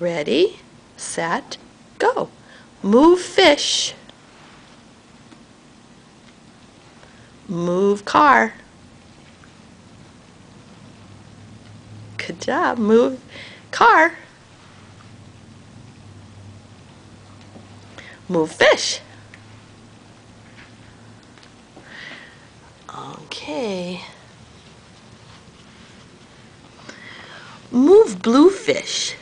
Ready, set, go. Move fish. Move car. Good job. Move car. Move fish. Okay. Move blue fish.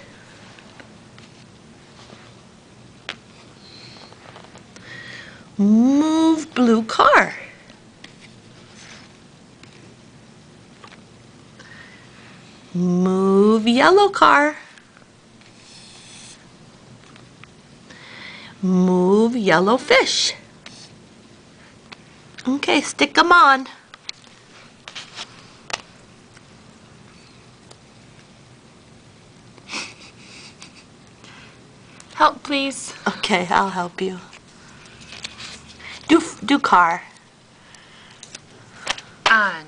Move blue car. Move yellow car. Move yellow fish. Okay, stick them on. Help, please. Okay, I'll help you. Car. On.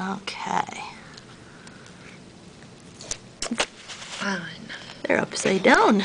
Okay. On. They're upside down.